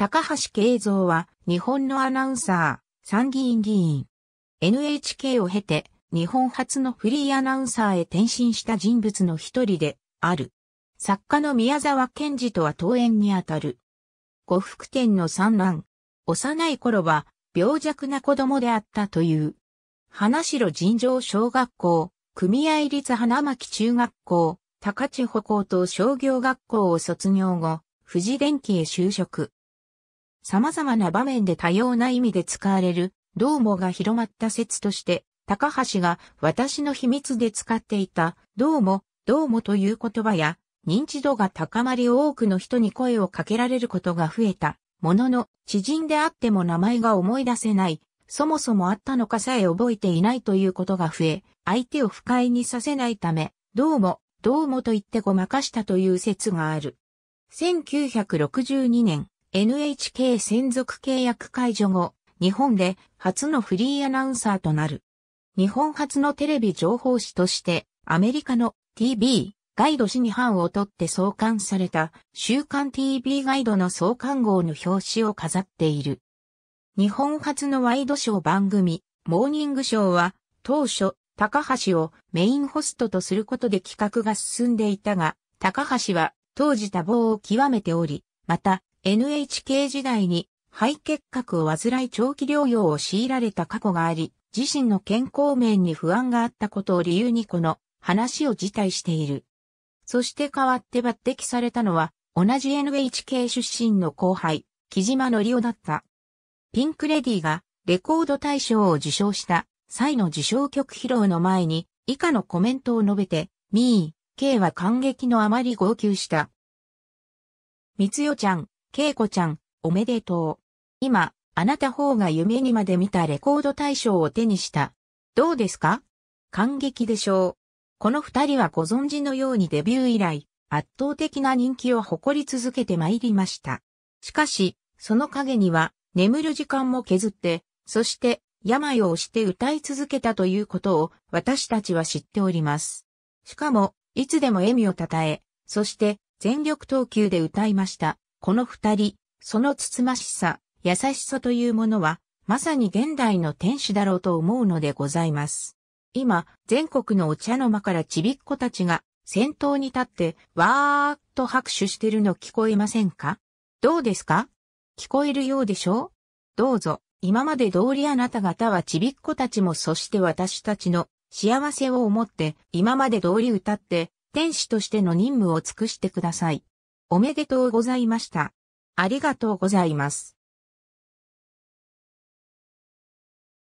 高橋慶三は日本のアナウンサー、参議院議員。NHK を経て日本初のフリーアナウンサーへ転身した人物の一人である。作家の宮沢賢治とは登園にあたる。呉服店の三男。幼い頃は病弱な子供であったという。花城尋常小学校、組合立花巻中学校、高千穂高等商業学校を卒業後、富士電機へ就職。様々な場面で多様な意味で使われる、どうもが広まった説として、高橋が私の秘密で使っていた、どうも、どうもという言葉や、認知度が高まり多くの人に声をかけられることが増えた。ものの、知人であっても名前が思い出せない、そもそもあったのかさえ覚えていないということが増え、相手を不快にさせないため、どうも、どうもと言ってごまかしたという説がある。1962年、NHK 専属契約解除後、日本で初のフリーアナウンサーとなる。日本初のテレビ情報誌として、アメリカの TV ガイド誌に版を取って創刊された週刊 TV ガイドの創刊号の表紙を飾っている。日本初のワイドショー番組、モーニングショーは、当初、高橋をメインホストとすることで企画が進んでいたが、高橋は当時多忙を極めており、また NHK 時代に肺結核を患い長期療養を強いられた過去があり、自身の健康面に不安があったことを理由にこの話を辞退している。そして代わって抜擢されたのは、同じ NHK 出身の後輩、木島のりおだった。ピンクレディがレコード大賞を受賞した際の受賞曲披露の前に以下のコメントを述べて、ミー、K は感激のあまり号泣した。みつよちゃん、けいこちゃん、おめでとう。今、あなた方が夢にまで見たレコード大賞を手にした。どうですか？感激でしょう。この二人はご存知のようにデビュー以来、圧倒的な人気を誇り続けてまいりました。しかし、その陰には、眠る時間も削って、そして病を押して歌い続けたということを私たちは知っております。しかも、いつでも笑みをたたえ、そして全力投球で歌いました。この二人、そのつつましさ、優しさというものは、まさに現代の天使だろうと思うのでございます。今、全国のお茶の間からちびっ子たちが先頭に立って、わーっと拍手してるの聞こえませんか？どうですか？聞こえるようでしょう？どうぞ。今まで通りあなた方はちびっ子たちもそして私たちの幸せを思って今まで通り歌って天使としての任務を尽くしてください。おめでとうございました。ありがとうございます。